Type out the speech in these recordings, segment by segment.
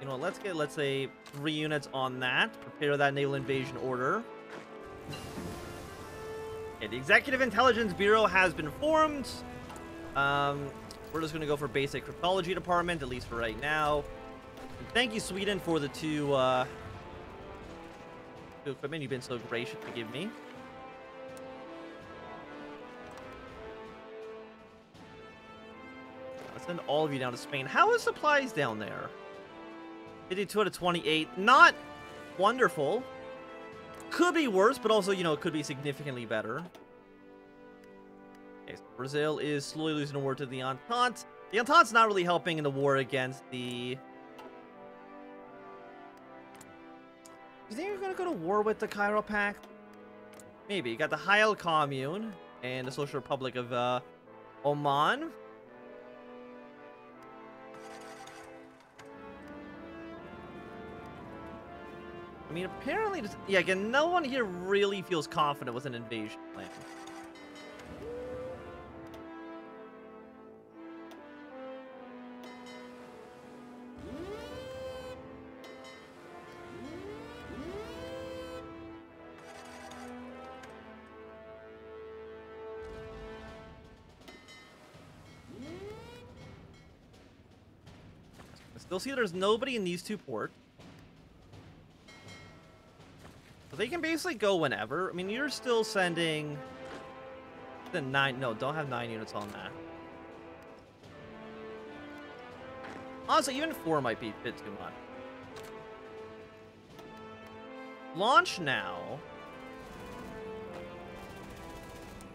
You know what, let's get, let's say, three units on that. Prepare that naval invasion order. Okay, the Executive Intelligence Bureau has been formed. Um, we're just going to go for basic cryptology department, at least for right now. And thank you, Sweden, for the two, uh, two equipment you've been so gracious to give me. Send all of you down to Spain. How is supplies down there? 52 out of 28. Not wonderful. Could be worse, but also, you know, it could be significantly better. Okay, so Brazil is slowly losing a war to the Entente. The Entente's not really helping in the war against the... You think you're gonna go to war with the Cairo Pact? Maybe. You got the Hayal Commune and the Social Republic of uh, Oman. I mean, apparently, just, yeah, again, no one here really feels confident with an invasion plan. Still see there's nobody in these two ports. They can basically go whenever. I mean, you're still sending the nine. No, don't have nine units on that. Honestly, even four might be a bit too much. Launch now.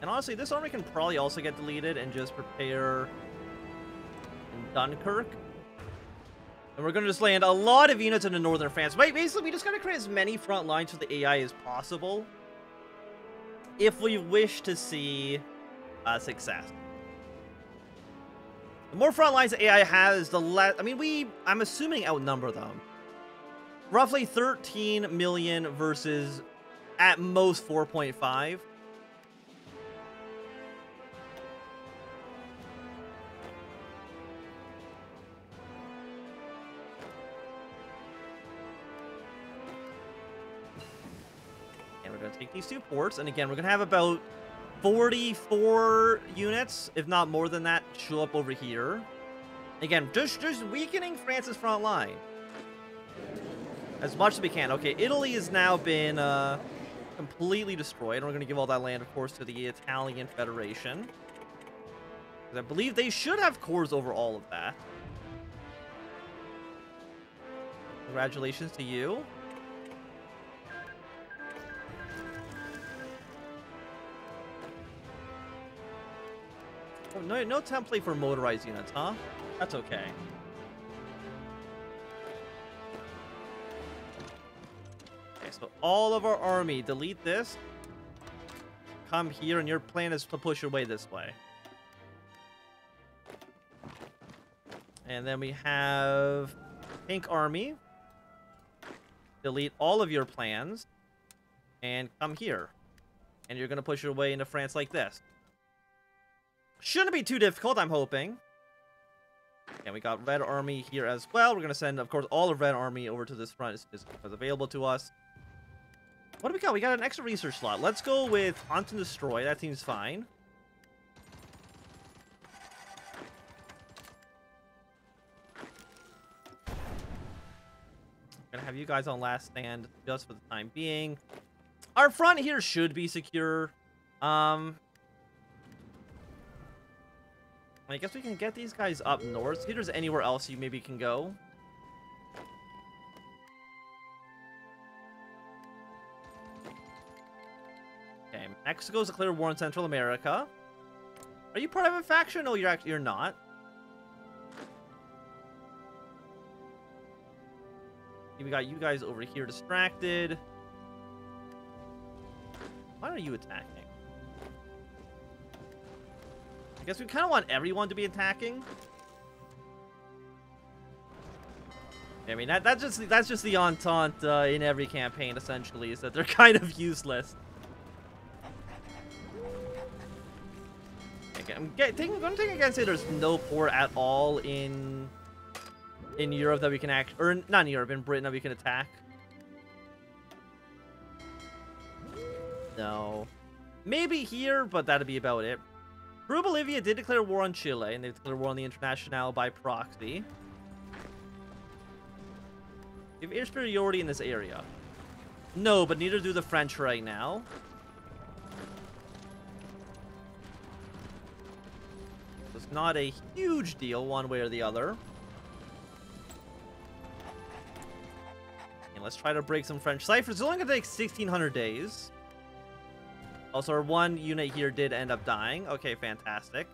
And honestly, this army can probably also get deleted and just prepare in Dunkirk. And we're going to just land a lot of units into northern France. Basically, we just got to create as many front lines for the AI as possible. If we wish to see uh, success. The more front lines the AI has, the less... I mean, we... I'm assuming outnumber them. Roughly 13 million versus at most 4.5. these two ports. And again, we're going to have about 44 units, if not more than that, show up over here. Again, just, just weakening France's front line. As much as we can. Okay, Italy has now been uh, completely destroyed. And we're going to give all that land, of course, to the Italian Federation. I believe they should have cores over all of that. Congratulations to you. Oh, no, no template for motorized units, huh? That's okay. Okay, so all of our army, delete this. Come here, and your plan is to push your way this way. And then we have Pink Army. Delete all of your plans. And come here. And you're going to push your way into France like this. Shouldn't be too difficult, I'm hoping. And we got Red Army here as well. We're going to send, of course, all of Red Army over to this front as, as available to us. What do we got? We got an extra research slot. Let's go with Hunt and Destroy. That seems fine. I'm Gonna have you guys on last stand just for the time being. Our front here should be secure. Um, I guess we can get these guys up north. See if there's anywhere else you maybe can go. Okay, Mexico's declared war in Central America. Are you part of a faction? No, you're actually you're not. We got you guys over here distracted. Why are you attacking? I guess we kind of want everyone to be attacking. I mean, that, that's just that's just the entente uh, in every campaign, essentially, is that they're kind of useless. Okay, I'm, get, taking, going to take against say there's no port at all in in Europe that we can act, or not in Europe, in Britain that we can attack? No. Maybe here, but that'd be about it. Peru Bolivia did declare war on Chile, and they declared war on the International by proxy. You have air superiority in this area. No, but neither do the French right now. It's not a huge deal one way or the other. And let's try to break some French ciphers. It's only going to take 1,600 days. Also, our one unit here did end up dying. Okay, fantastic.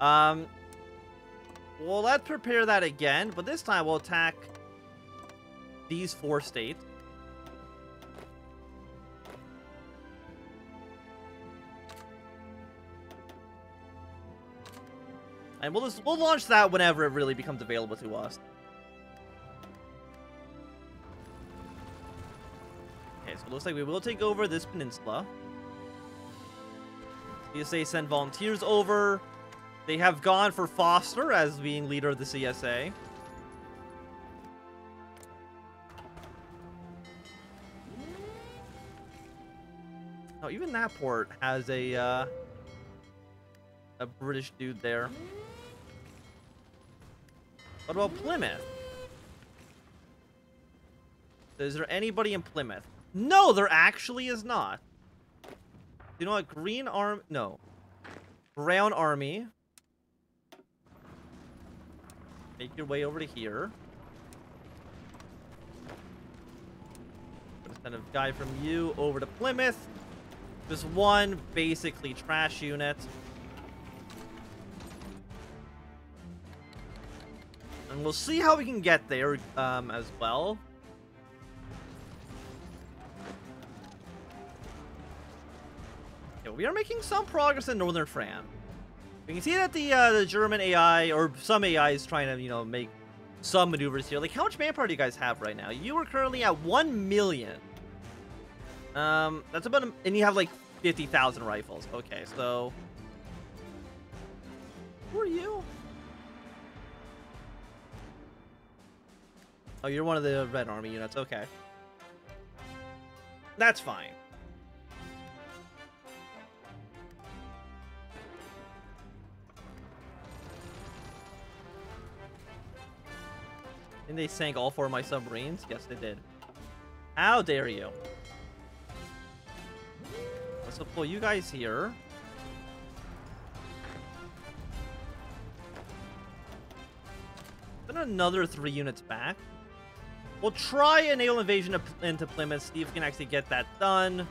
Um, well, let's prepare that again, but this time we'll attack these four states. And we'll just we'll launch that whenever it really becomes available to us. Okay, so it looks like we will take over this peninsula. CSA send volunteers over. They have gone for Foster as being leader of the CSA. Oh, even that port has a uh, a British dude there. What about Plymouth? Is there anybody in Plymouth? No, there actually is not. You know what? Green arm... No. Brown army. Make your way over to here. Gonna send a guy from you over to Plymouth. Just one basically trash unit. And we'll see how we can get there um, as well. We are making some progress in northern France. We can see that the uh, the German AI or some AI is trying to you know make some maneuvers here. Like how much manpower do you guys have right now? You are currently at one million. Um, that's about a, and you have like fifty thousand rifles. Okay, so who are you? Oh, you're one of the Red Army units. Okay, that's fine. And they sank all four of my submarines? Yes, they did. How dare you? Let's deploy you guys here. Then another three units back. We'll try a naval invasion into Plymouth, see if we can actually get that done.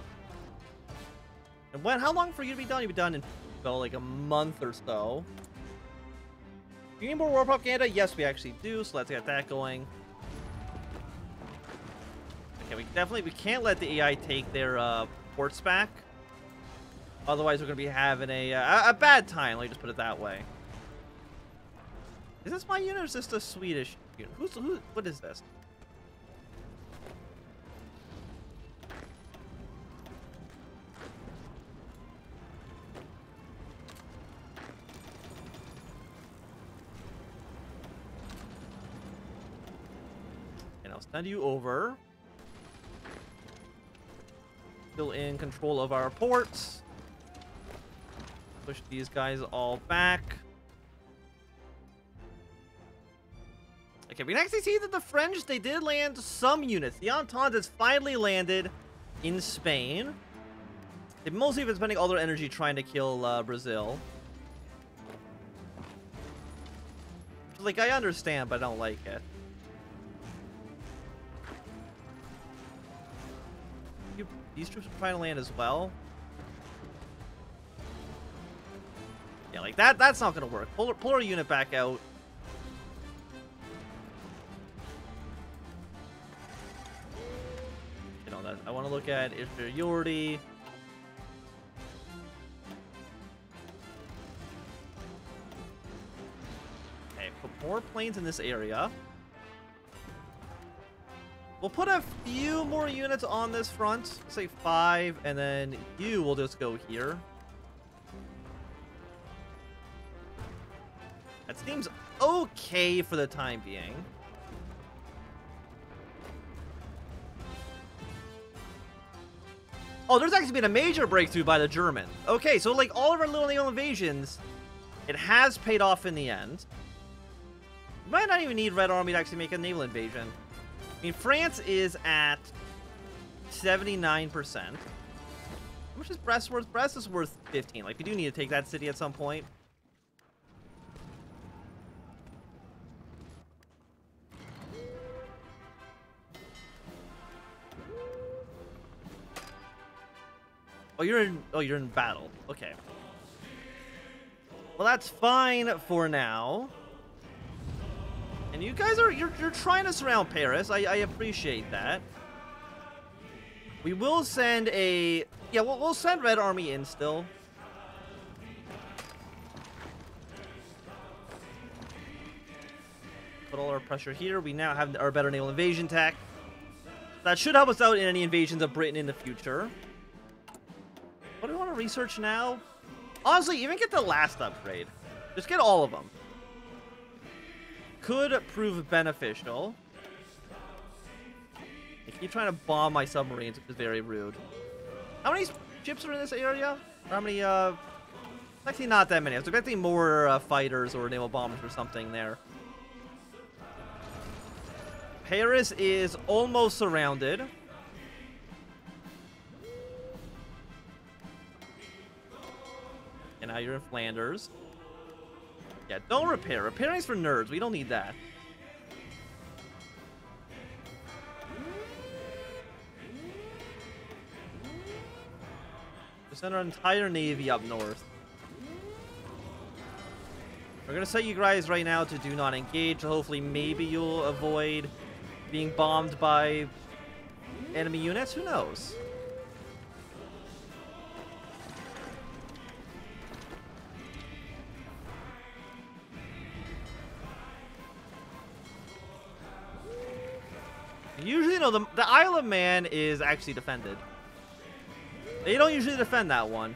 And when? How long for you to be done? You'll be done in well, like a month or so. Do you need more war propaganda? Yes, we actually do, so let's get that going. Okay, we definitely, we can't let the AI take their uh, ports back. Otherwise, we're going to be having a, uh, a bad time, let me just put it that way. Is this my unit or is this a Swedish unit? Who's, who, what is this? Send you over. Still in control of our ports. Push these guys all back. Okay, we can actually see that the French, they did land some units. The Entente has finally landed in Spain. They've mostly been spending all their energy trying to kill uh, Brazil. Like, I understand, but I don't like it. These troops are trying to land as well. Yeah, like that, that's not going to work. Pull, pull our unit back out. You know, that I want to look at inferiority. Okay, put more planes in this area. We'll put a few more units on this front, say five, and then you will just go here. That seems okay for the time being. Oh, there's actually been a major breakthrough by the German. Okay, so like all of our little naval invasions, it has paid off in the end. Might not even need Red Army to actually make a naval invasion. I mean, France is at 79%. How much is Brest worth? Brest is worth 15. Like, we do need to take that city at some point. Oh, you're in. Oh, you're in battle. Okay. Well, that's fine for now. And you guys are you're you're trying to surround Paris. I I appreciate that. We will send a yeah. We'll we'll send Red Army in still. Put all our pressure here. We now have our better naval invasion tech. That should help us out in any invasions of Britain in the future. What do we want to research now? Honestly, even get the last upgrade. Just get all of them. Could prove beneficial. They keep trying to bomb my submarines, which is very rude. How many ships are in this area? Or how many, uh... Actually, not that many. I was expecting more uh, fighters or naval bombers or something there. Paris is almost surrounded. And now you're in Flanders. Yeah, don't repair. Repairing's for nerds. We don't need that. We send our entire navy up north. We're gonna set you guys right now to do not engage. Hopefully, maybe you'll avoid being bombed by enemy units. Who knows? Usually, no, the, the Isle of Man is actually defended. They don't usually defend that one.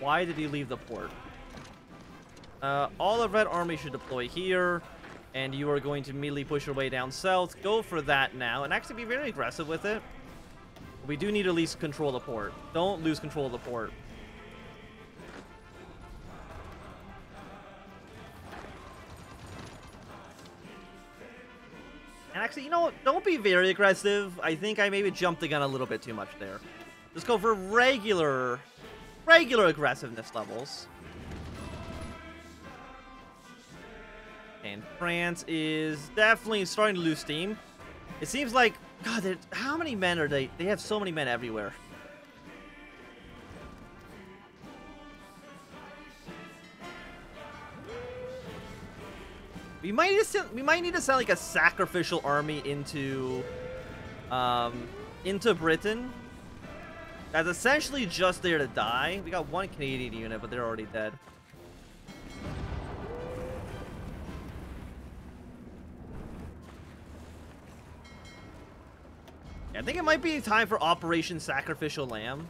Why did he leave the port? Uh, all of Red Army should deploy here, and you are going to immediately push your way down south. Go for that now, and actually be very aggressive with it. We do need to at least control the port. Don't lose control of the port. Actually, you know what? Don't be very aggressive. I think I maybe jumped the gun a little bit too much there. Just go for regular, regular aggressiveness levels. And France is definitely starting to lose steam. It seems like, God, how many men are they? They have so many men everywhere. We might send, we might need to send like a sacrificial army into um into Britain. That's essentially just there to die. We got one Canadian unit, but they're already dead. Yeah, I think it might be time for Operation Sacrificial Lamb.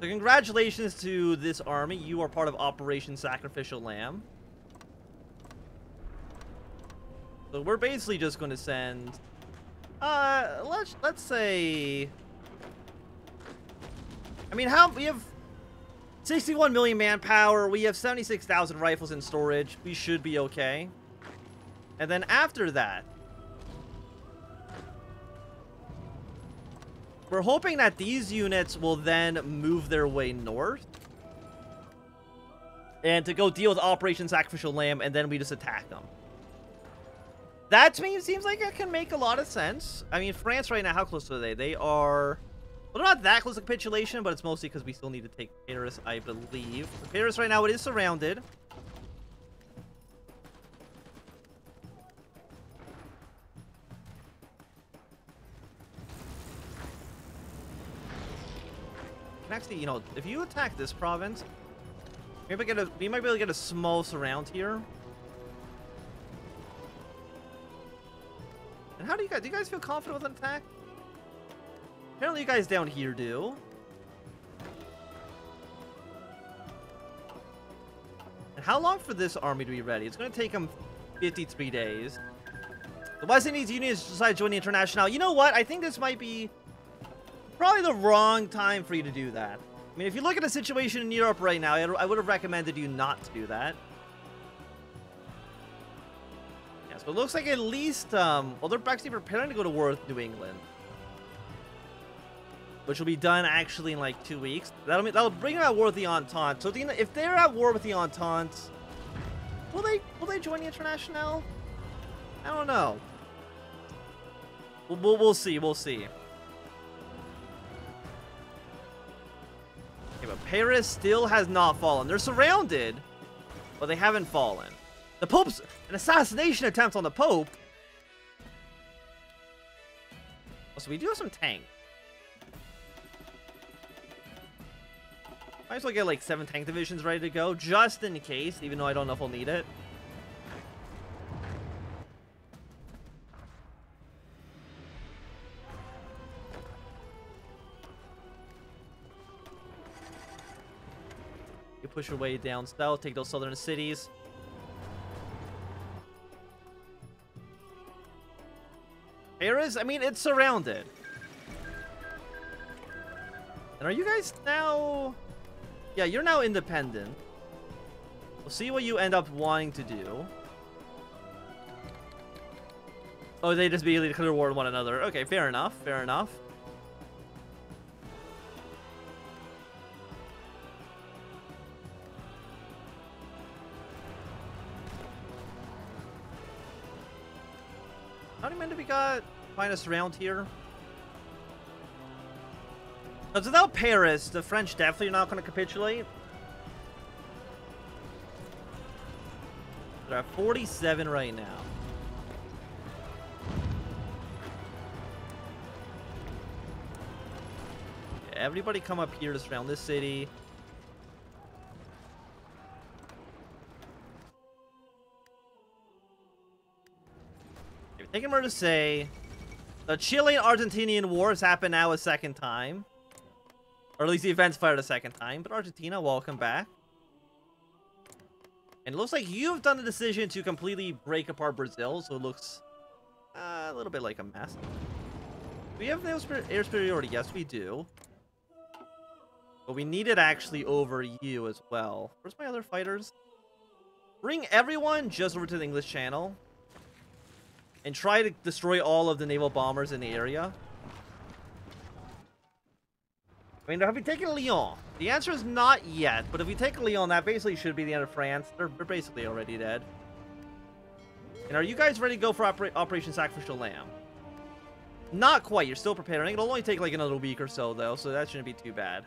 So congratulations to this army. You are part of Operation Sacrificial Lamb. So we're basically just going to send, uh, let's let's say, I mean, how we have 61 million manpower, we have 76,000 rifles in storage. We should be okay. And then after that, we're hoping that these units will then move their way north. And to go deal with Operation Sacrificial Lamb, and then we just attack them. That to me seems like it can make a lot of sense. I mean, France right now, how close are they? They are... Well, they're not that close to capitulation, but it's mostly because we still need to take Paris, I believe. Paris right now, it is surrounded. actually, you know, if you attack this province, maybe get a, we might be able to get a small surround here. And how do you guys, do you guys feel confident with an attack? Apparently you guys down here do. And how long for this army to be ready? It's going to take them 53 days. The West Indies Union has decided to join the International. You know what? I think this might be probably the wrong time for you to do that. I mean, if you look at the situation in Europe right now, I would have recommended you not to do that. So it looks like at least, um, well, they're actually preparing to go to war with New England. Which will be done actually in like two weeks. That'll, mean, that'll bring at war with the Entente. So if they're at war with the Entente, will they will they join the International? I don't know. We'll, we'll, we'll see. We'll see. Okay, but Paris still has not fallen. They're surrounded, but they haven't fallen. The Pope's an assassination attempt on the Pope. Oh, so we do have some tank. Might as well get like seven tank divisions ready to go, just in case, even though I don't know if we'll need it. You push your way down south, take those southern cities. Paris, I mean, it's surrounded. And are you guys now... Yeah, you're now independent. We'll see what you end up wanting to do. Oh, they just immediately declare war on one another. Okay, fair enough, fair enough. Find us around here. Because without Paris, the French definitely are not going to capitulate. They're at 47 right now. everybody come up here to surround this city. Taking more to say, the Chilean-Argentinian wars has happened now a second time. Or at least the events fired a second time. But Argentina, welcome back. And it looks like you've done the decision to completely break apart Brazil, so it looks uh, a little bit like a mess. We have the air superiority? Yes, we do. But we need it actually over you as well. Where's my other fighters? Bring everyone just over to the English Channel. And try to destroy all of the naval bombers in the area. I mean, have we taken Lyon? The answer is not yet, but if we take Lyon, that basically should be the end of France. They're, they're basically already dead. And are you guys ready to go for Oper Operation Sacrificial Lamb? Not quite. You're still preparing. It'll only take like another week or so, though, so that shouldn't be too bad.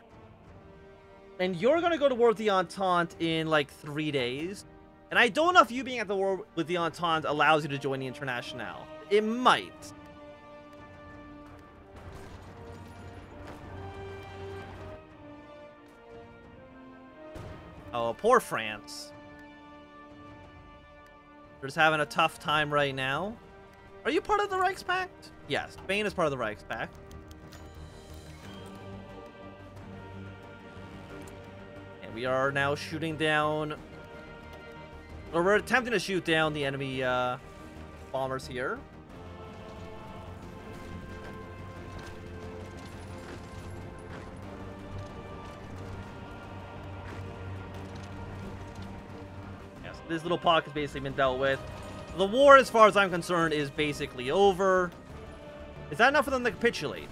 And you're going to go to war with the Entente in like three days. And I don't know if you being at the war with the Entente allows you to join the Internationale. It might. Oh, poor France. They're just having a tough time right now. Are you part of the Reichspakt? Yes, Spain is part of the Reichspakt. And we are now shooting down... Or we're attempting to shoot down the enemy uh, bombers here. Yes, this little pocket's basically been dealt with. The war, as far as I'm concerned, is basically over. Is that enough for them to capitulate?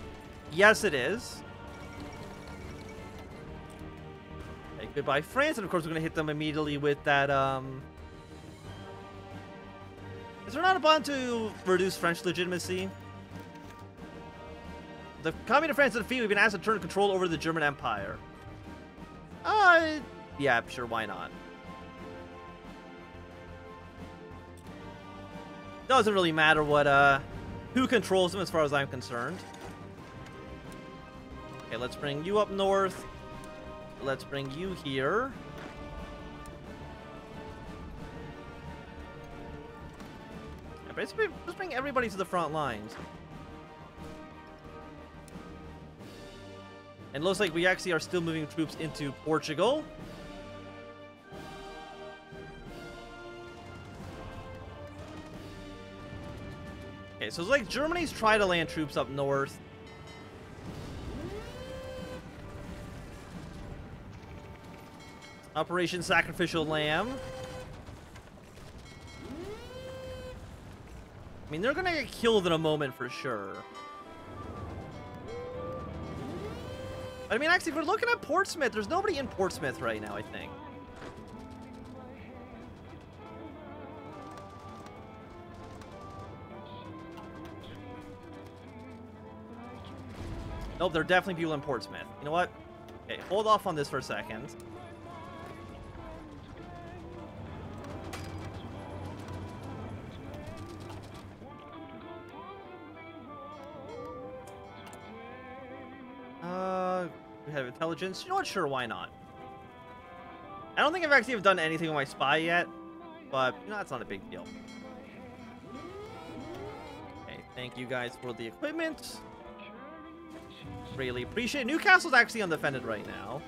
Yes, it is. Okay, goodbye, France. And, of course, we're going to hit them immediately with that, um... Is there not a button to reduce French legitimacy? The Communist of France defeat, we've been asked to turn control over the German Empire. Uh, yeah, sure, why not? Doesn't really matter what, uh, who controls them as far as I'm concerned. Okay, let's bring you up north. Let's bring you here. Basically, just bring everybody to the front lines. And looks like we actually are still moving troops into Portugal. Okay, so it's like Germany's trying to land troops up north. Operation Sacrificial Lamb. Mean, they're gonna get killed in a moment for sure. I mean, actually, if we're looking at Portsmouth, there's nobody in Portsmouth right now, I think. Nope, there are definitely people in Portsmouth. You know what? Okay, hold off on this for a second. Have intelligence. You know what? Sure, why not? I don't think I've actually done anything with my spy yet, but you know that's not a big deal. Okay, thank you guys for the equipment. Really appreciate it. Newcastle's actually undefended right now.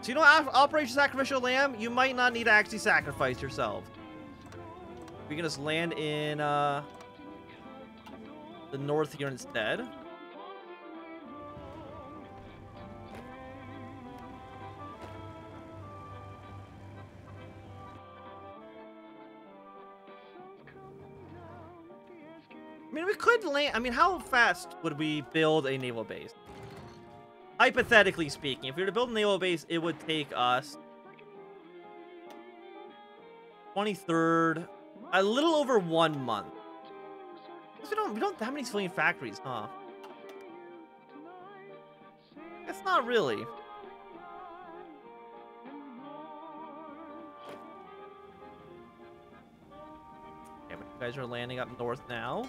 So you know Operation Sacrificial Lamb? You might not need to actually sacrifice yourself. We can just land in uh, the north here instead. Could land... I mean, how fast would we build a naval base? Hypothetically speaking, if we were to build a naval base, it would take us... 23rd... A little over one month. We don't, we don't have many civilian factories, huh? It's not really. You guys are landing up north now.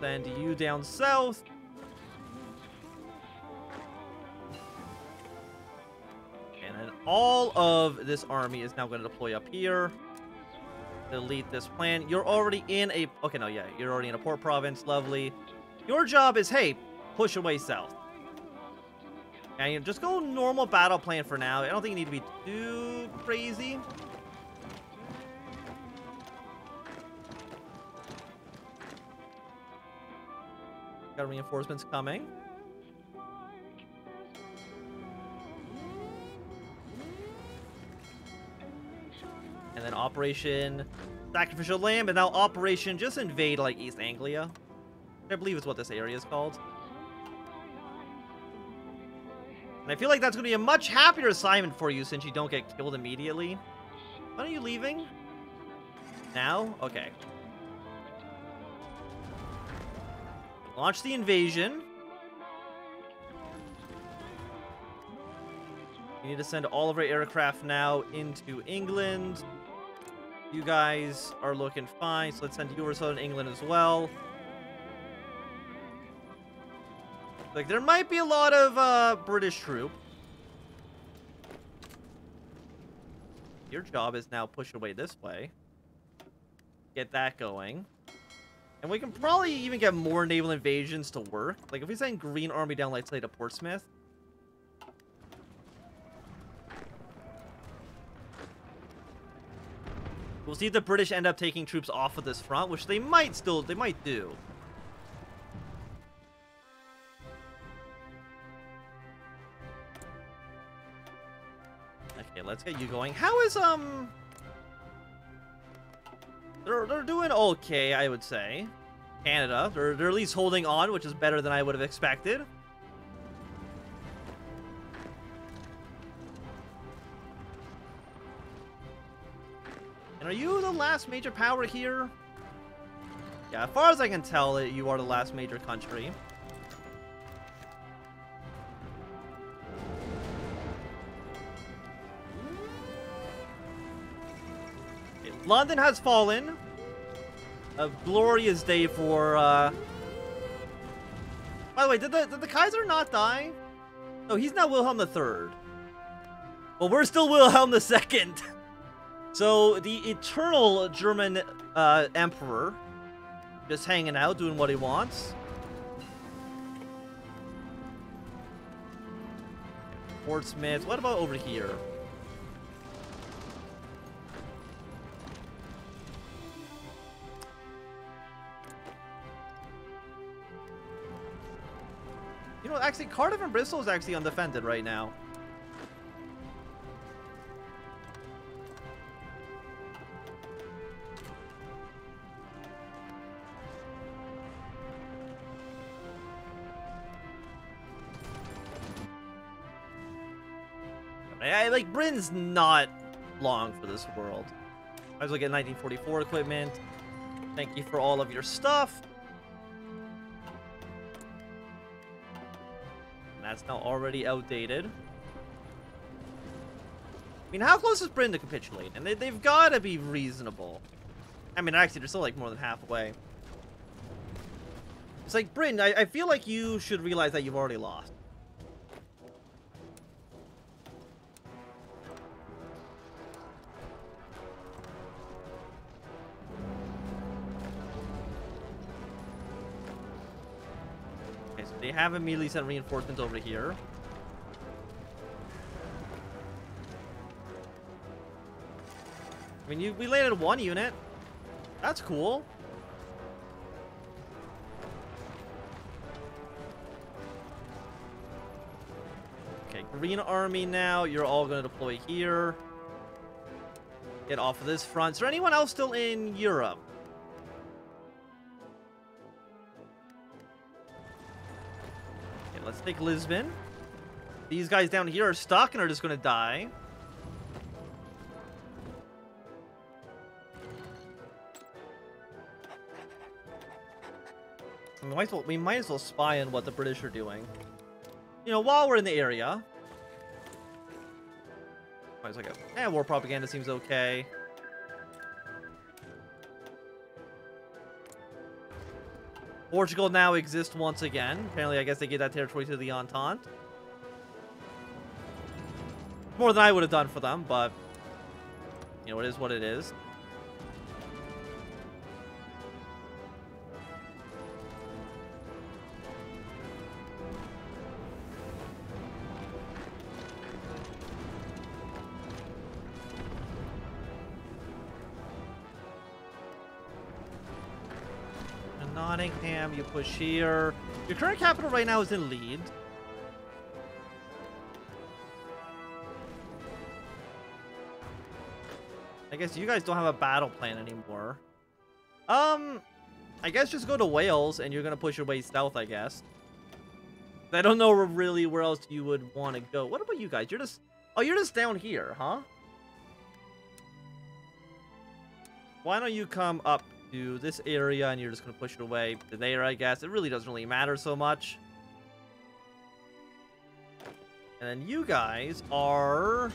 Send you down south. And then all of this army is now going to deploy up here. Delete this plan. You're already in a... Okay, no, yeah. You're already in a port province. Lovely. Your job is, hey, push away south. And you just go normal battle plan for now. I don't think you need to be too crazy. Got reinforcements coming. And then Operation Sacrificial Lamb, and now Operation just invade, like, East Anglia. I believe is what this area is called. And I feel like that's going to be a much happier assignment for you since you don't get killed immediately. When are you leaving? Now? Okay. Launch the invasion. We need to send all of our aircraft now into England. You guys are looking fine, so let's send you over Southern England as well. Like, there might be a lot of uh, British troop. Your job is now push away this way. Get that going. And we can probably even get more naval invasions to work. Like, if we send Green Army down, let's say, to Portsmouth. We'll see if the British end up taking troops off of this front, which they might still, they might do. Okay, let's get you going. How is, um... They're, they're doing okay, I would say. Canada. They're, they're at least holding on, which is better than I would have expected. And are you the last major power here? Yeah, as far as I can tell, you are the last major country. London has fallen. A glorious day for, uh... By the way, did the, did the Kaiser not die? No, he's not Wilhelm III. Well, we're still Wilhelm II. so, the eternal German uh, Emperor just hanging out, doing what he wants. Portsmouth. What about over here? Know, actually, Cardiff and Bristol is actually undefended right now. I, like Britain's not long for this world. I was well at 1944 equipment. Thank you for all of your stuff. That's now already outdated. I mean, how close is Britain to capitulate? And they, they've got to be reasonable. I mean, actually, they're still like more than halfway. It's like, Britain, I, I feel like you should realize that you've already lost. Have immediately sent reinforcements over here. I mean, you, we landed one unit. That's cool. Okay, Green Army now. You're all going to deploy here. Get off of this front. Is there anyone else still in Europe? Let's take Lisbon. These guys down here are stuck and are just going to die. We might, as well, we might as well spy on what the British are doing. You know, while we're in the area. As well go. Eh, war propaganda seems okay. Portugal now exists once again. Apparently, I guess they gave that territory to the Entente. More than I would have done for them, but... You know, it is what it is. Nottingham, you push here. Your current capital right now is in Leeds. I guess you guys don't have a battle plan anymore. Um, I guess just go to Wales and you're going to push your way south, I guess. I don't know really where else you would want to go. What about you guys? You're just... Oh, you're just down here, huh? Why don't you come up to this area and you're just going to push it away to there, I guess. It really doesn't really matter so much. And then you guys are...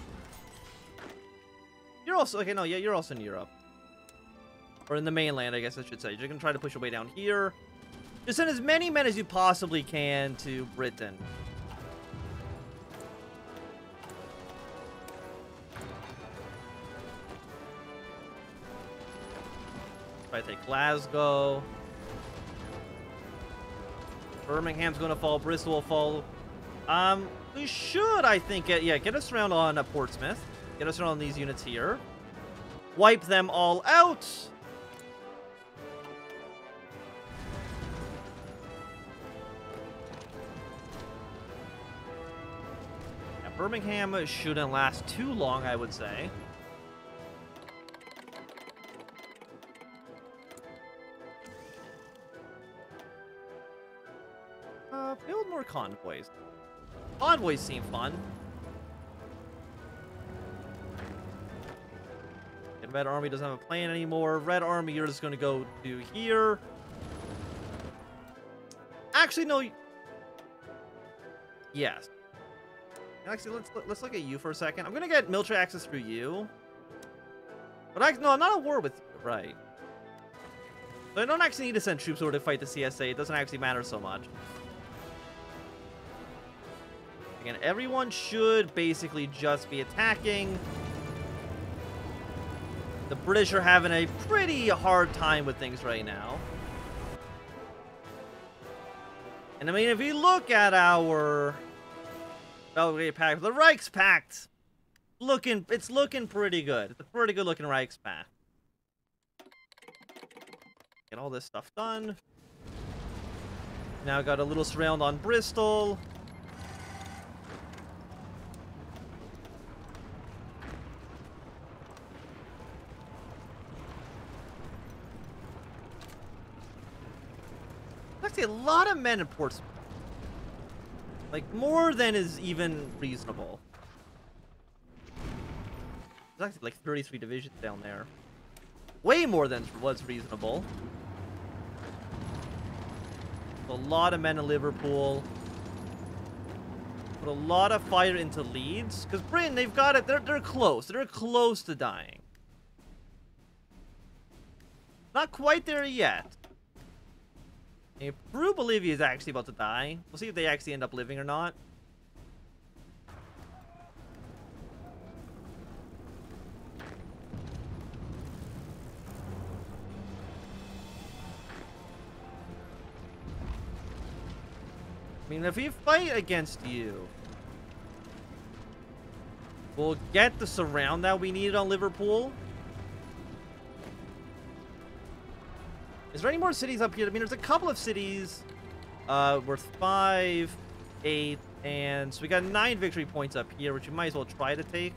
You're also... Okay, no, yeah, you're also in Europe. Or in the mainland, I guess I should say. You're going to try to push your way down here. Just send as many men as you possibly can to Britain. I take Glasgow. Birmingham's going to fall. Bristol will fall. Um, we should, I think, get, yeah, get us around on uh, Portsmouth. Get us around on these units here. Wipe them all out. Yeah, Birmingham shouldn't last too long, I would say. Convoys. Convoys seem fun. And Red Army doesn't have a plan anymore. Red Army, you're just going to go to here. Actually, no. Yes. Actually, let's let's look at you for a second. I'm gonna get military access through you. But I no, I'm not at war with you, right? So I don't actually need to send troops over to fight the CSA. It doesn't actually matter so much. Again, everyone should basically just be attacking. The British are having a pretty hard time with things right now. And I mean, if you look at our Belgrade Pact, the Reichspakt, looking, it's looking pretty good. It's a pretty good looking Reichspakt. Get all this stuff done. Now got a little surround on Bristol. A lot of men in Portsmouth. Like, more than is even reasonable. There's actually like 33 divisions down there. Way more than was reasonable. A lot of men in Liverpool. Put a lot of fire into Leeds. Because Britain, they've got it. They're, they're close. They're close to dying. Not quite there yet. And Peru Bolivia is actually about to die. We'll see if they actually end up living or not. I mean, if we fight against you, we'll get the surround that we needed on Liverpool. Is there any more cities up here? I mean, there's a couple of cities uh, worth five, eight, and so we got nine victory points up here, which we might as well try to take.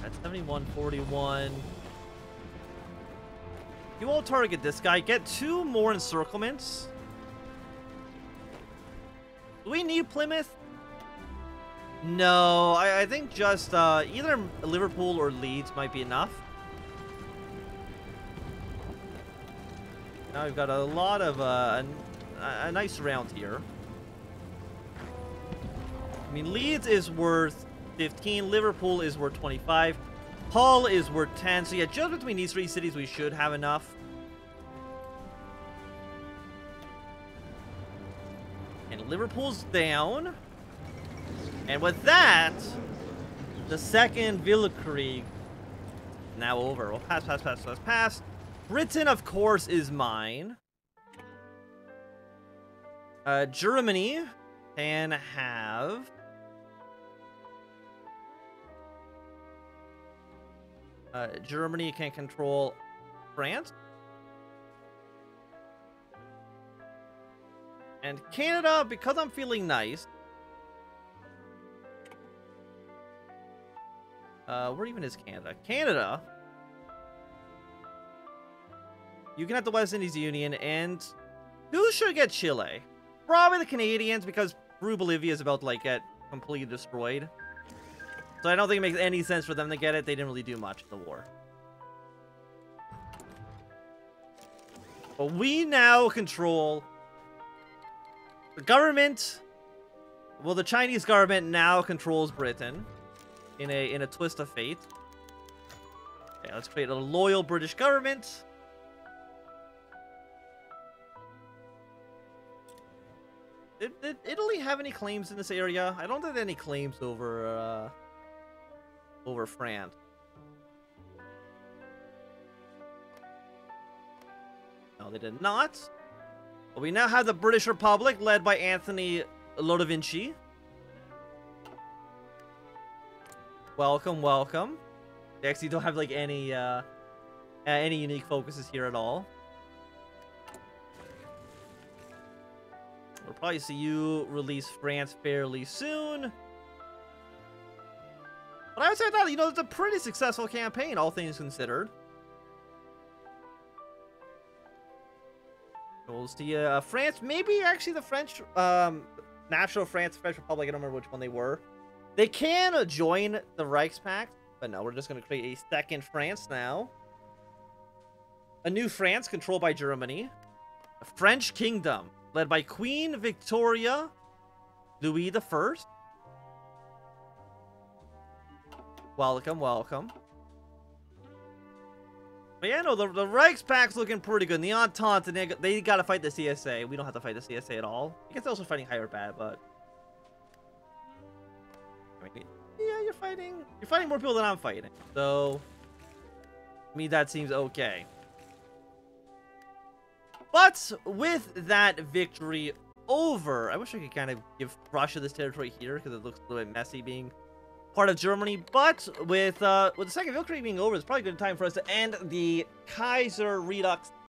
That's 71, 41. You won't target this guy. Get two more encirclements. Do we need Plymouth? No, I, I think just uh, either Liverpool or Leeds might be enough. Now we've got a lot of uh, a, a nice round here. I mean, Leeds is worth 15. Liverpool is worth 25. Hull is worth 10. So yeah, just between these three cities, we should have enough. Liverpool's down. And with that, the second Weltkrieg now over. We'll pass, pass, pass, pass, pass. Britain, of course, is mine. Uh, Germany can have Uh, Germany can control France. And Canada, because I'm feeling nice. Uh, where even is Canada? Canada. You can have the West Indies Union, and who should get Chile? Probably the Canadians, because Peru Bolivia is about to, like, get completely destroyed. So I don't think it makes any sense for them to get it. They didn't really do much in the war. But we now control the government. Well, the Chinese government now controls Britain in a in a twist of fate. Okay, let's create a loyal British government. Did, did Italy have any claims in this area? I don't think any claims over uh, over France. No, they did not. But we now have the British Republic led by Anthony Lodovinci. Welcome, welcome. They actually don't have like any uh, any unique focuses here at all. We'll probably see you release France fairly soon. But I would say that, you know, it's a pretty successful campaign, all things considered. We'll see uh, France, maybe actually the French, um, National France, French Republic, I don't remember which one they were. They can uh, join the Reichspakt, but no, we're just going to create a second France now. A new France controlled by Germany. A French kingdom led by Queen Victoria Louis the First. Welcome, welcome. But yeah, no, the, the Reichspakt's looking pretty good. The Entente, they, they gotta fight the CSA. We don't have to fight the CSA at all. I guess they're also fighting Hyderabad, but... I mean, yeah, you're fighting... You're fighting more people than I'm fighting. So... Mean, that seems okay. But with that victory over. I wish I could kind of give Russia this territory here because it looks a little bit messy being part of Germany. But with uh, with the Second Weltkrieg being over, it's probably a good time for us to end the Kaiser Redux